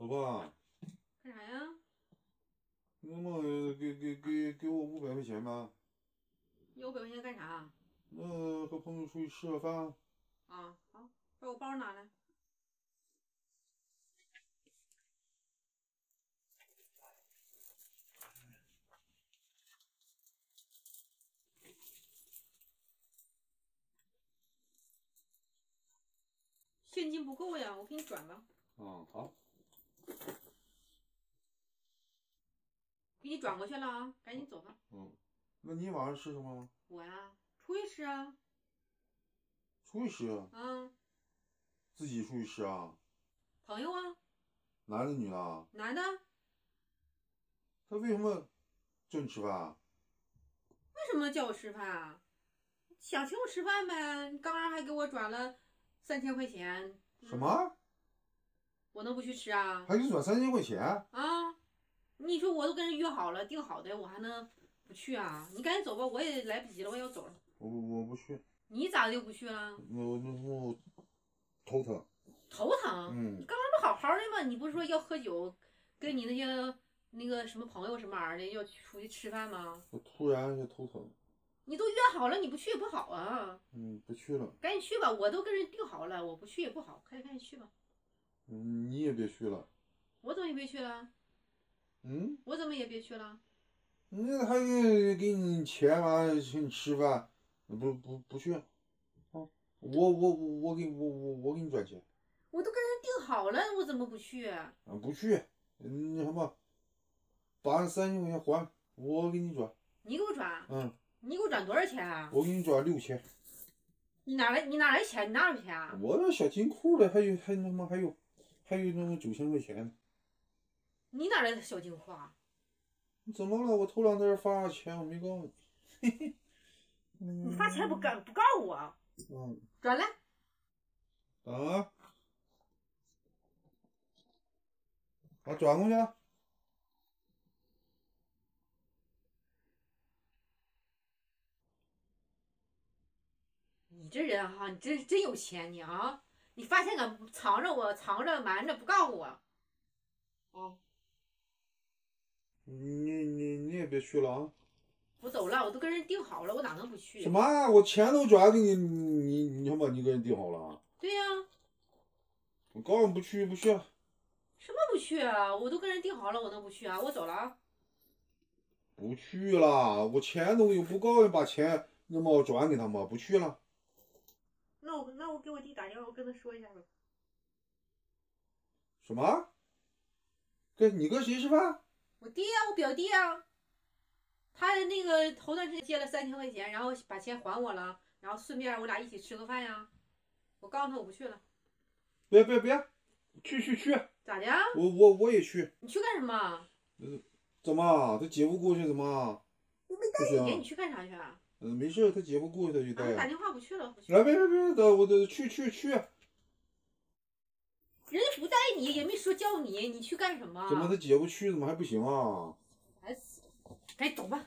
老婆，干啥呀？那么给给给给我五百块钱吧？要五百块钱干啥？那和朋友出去吃个饭。啊，好，把我包拿来。现金不够呀，我给你转吧。嗯，好。给你转过去了啊，赶紧走吧。嗯，那你晚上吃什么？我呀，出去吃啊。出去吃？啊。自己出去吃啊？朋友啊。男的女的？男的。他为什么叫你吃饭？为什么叫我吃饭啊？想请我吃饭呗？你刚刚还给我转了三千块钱。什么？我能不去吃啊？还给你转三千块钱？啊。你说我都跟人约好了，定好的，我还能不去啊？你赶紧走吧，我也来不及了，我要走了。我我不去。你咋的就不去了？我我我头疼。头疼？嗯。你刚刚不好好的吗？你不是说要喝酒，跟你那些那个什么朋友什么玩意儿的要出去吃饭吗？我突然就头疼。你都约好了，你不去也不好啊。嗯，不去了。赶紧去吧，我都跟人定好了，我不去也不好，快点赶紧去吧。嗯，你也别去了。我怎么也别去了？嗯，我怎么也别去了？那还给给你钱嘛，请你吃饭，不不不去，啊，我我我我给我我我给你转钱。我都跟人定好了，我怎么不去？啊，不去，那什么，把三千块钱还，我给你转。你给我转？嗯。你给我转多少钱啊？我给你转六千。你哪来？你哪来钱？你哪有钱啊？我那小金库里还有还他妈还有还有那个九千块钱。你哪来的小金库啊？怎么了？我头两天发钱，我没告诉你。你发钱不告不告诉我？嗯。转来。啊。我，转过去了。你这人哈，你真真有钱你啊！你发现敢藏着我，藏着瞒着不告诉我。啊。你你你也别去了啊！我走了，我都跟人定好了，我哪能不去？什么？我钱都转给你，你你他妈你跟人定好了？对呀。我告诉你不去不去。什么不去啊？我都跟人定好了，我能不去啊？我走了啊。不去了，我钱都有，不告诉你把钱那么转给他们，不去了。那我那我给我弟打电话，我跟他说一下吧。什么？跟你跟谁吃饭？我弟啊，我表弟啊，他那个头段时间借了三千块钱，然后把钱还我了，然后顺便我俩一起吃个饭呀。我告诉他我不去了。别别别，去去去！咋的？我我我也去。你去干什么？嗯，怎么？他姐夫过去怎么？我没带你，你去干啥去？嗯，没事，他姐夫过去他就带。打电话不去了。来，别别别，走我得去去去。人家不带你，也没说叫你，你去干什么？怎么他姐夫去，怎么还不行啊？烦死了！赶紧走吧。